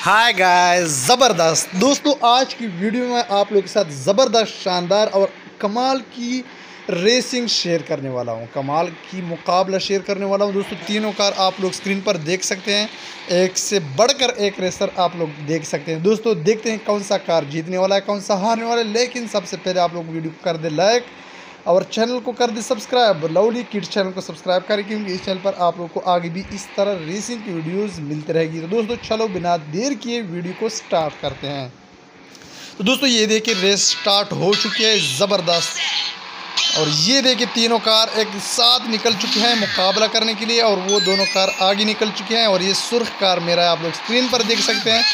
Hi guys ज़बरदस्त। दोस्तों, आज की वीडियो में आप लोगों के साथ ज़बरदस्त, शानदार और कमाल की रेसिंग शेयर करने वाला हूँ। कमाल की मुकाबला शेयर करने वाला हूँ। दोस्तों, तीनों कार आप लोग स्क्रीन पर देख सकते हैं। एक से बढ़कर एक रेसर आप लोग देख सकते हैं। दोस्तों, देखते हैं कौन सा कार जीतने वाला है, कौन सा हारने वाला है। लेकिन सबसे पहले आप लोग वीडियो कर दे लाइक और चैनल को कर दे सब्सक्राइब। लवली किड्स चैनल को सब्सक्राइब करें, क्योंकि इस चैनल पर आप लोग को आगे भी इस तरह रेसिंग की वीडियोस मिलती रहेगी। तो दोस्तों, चलो बिना देर किए वीडियो को स्टार्ट करते हैं। तो दोस्तों, ये देखिए रेस स्टार्ट हो चुकी है ज़बरदस्त। और ये देखिए, तीनों कार एक साथ निकल चुके हैं मुकाबला करने के लिए, और वो दोनों कार आगे निकल चुके हैं। और ये सुर्ख कार मेरा आप लोग स्क्रीन पर देख सकते हैं।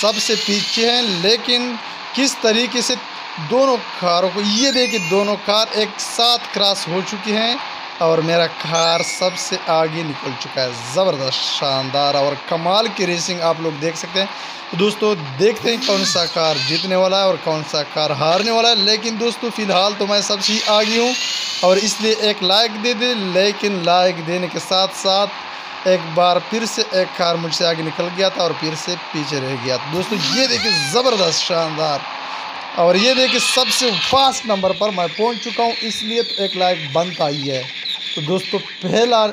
सबसे पीछे हैं, लेकिन किस तरीके से दोनों कारों को ये देखिए दोनों कार एक साथ क्रॉस हो चुकी हैं और मेरा कार सबसे आगे निकल चुका है। ज़बरदस्त, शानदार और कमाल की रेसिंग आप लोग देख सकते हैं। तो दोस्तों, देखते हैं कौन सा कार जीतने वाला है और कौन सा कार हारने वाला है। लेकिन दोस्तों, फ़िलहाल तो मैं सबसे आगे हूँ और इसलिए एक लाइक दे दे, लेकिन लाइक देने के साथ साथ एक बार फिर से एक कार मुझसे आगे निकल गया था और फिर से पीछे रह गया दोस्तों, ये देखिए, ज़बरदस्त, शानदार। और ये देखिए, सबसे फास्ट नंबर पर मैं पहुँच चुका हूँ, इसलिए तो एक लाइक बनता ही है तो दोस्तों, पहला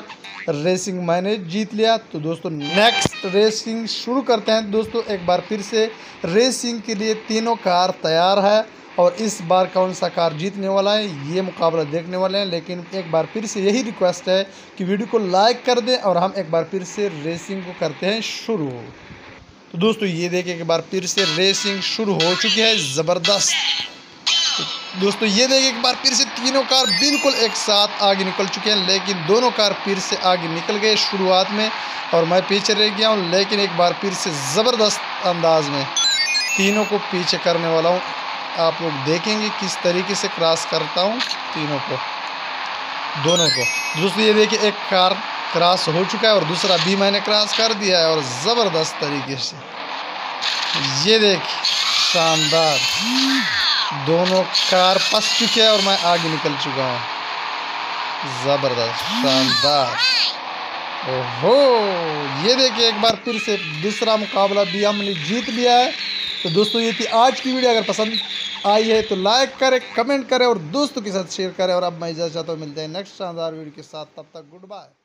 रेसिंग मैंने जीत लिया। तो दोस्तों नेक्स्ट रेसिंग शुरू करते हैं। दोस्तों, एक बार फिर से रेसिंग के लिए तीनों कार तैयार है और इस बार कौन सा कार जीतने वाला है, ये मुकाबला देखने वाले हैं। लेकिन एक बार फिर से यही रिक्वेस्ट है कि वीडियो को लाइक कर दें और हम एक बार फिर से रेसिंग को करते हैं शुरू। तो दोस्तों, ये देखिए एक बार फिर से रेसिंग शुरू हो चुकी है, ज़बरदस्त। दोस्तों, ये देखिए एक बार फिर से तीनों कार बिल्कुल एक साथ आगे निकल चुके हैं, लेकिन दोनों कार फिर से आगे निकल गए शुरुआत में, और मैं पीछे रह गया हूँ, लेकिन एक बार फिर से ज़बरदस्त अंदाज में तीनों को पीछे करने वाला हूँ। आप लोग देखेंगे किस तरीके से क्रॉस करता हूँ तीनों को, दोनों को। दोस्तों, ये देखिए एक कार क्रॉस हो चुका है और दूसरा भी मैंने क्रॉस कर दिया है और ज़बरदस्त तरीके से। ये देख, शानदार। दोनों कार फंस चुके हैं और मैं आगे निकल चुका हूँ। ज़बरदस्त, शानदार। ओहो, ये देखिए एक बार फिर से दूसरा मुकाबला भी हमने जीत लिया है। तो दोस्तों, ये थी आज की वीडियो। अगर पसंद आई है तो लाइक करें, कमेंट करें और दोस्तों के साथ शेयर करें। और अब मैं इजाज़त चाहता हूँ, मिलते हैं नेक्स्ट शानदार वीडियो के साथ। तब तक गुड बाय।